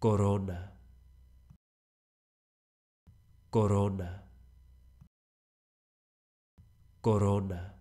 corona, corona, corona.